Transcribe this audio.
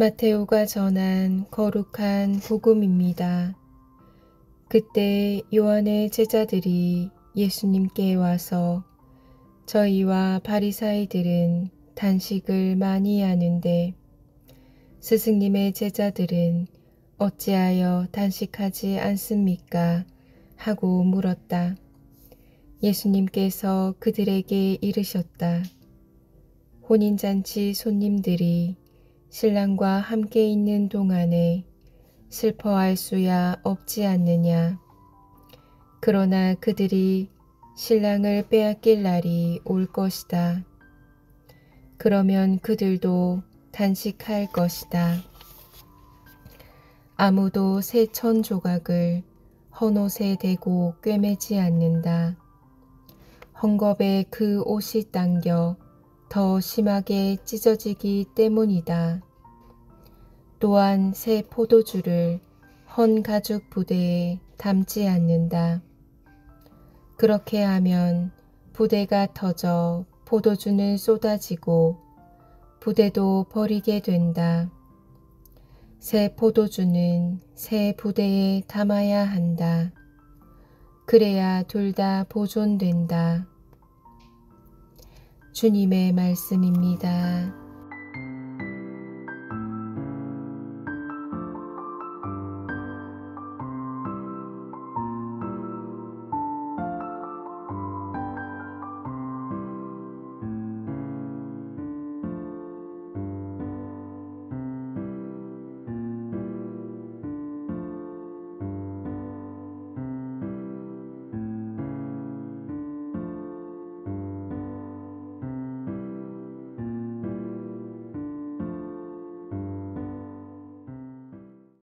마테오가 전한 거룩한 복음입니다. 그때 요한의 제자들이 예수님께 와서 저희와 바리사이들은 단식을 많이 하는데 스승님의 제자들은 어찌하여 단식하지 않습니까? 하고 물었다. 예수님께서 그들에게 이르셨다. 혼인잔치 손님들이 신랑과 함께 있는 동안에 슬퍼할 수야 없지 않느냐. 그러나 그들이 신랑을 빼앗길 날이 올 것이다. 그러면 그들도 단식할 것이다. 아무도 새 천 조각을 헌옷에 대고 꿰매지 않는다. 헝겊에 그 옷이 당겨 더 심하게 찢어지기 때문이다. 또한 새 포도주를 헌 가죽 부대에 담지 않는다. 그렇게 하면 부대가 터져 포도주는 쏟아지고 부대도 버리게 된다. 새 포도주는 새 부대에 담아야 한다. 그래야 둘 다 보존된다. 주님의 말씀입니다.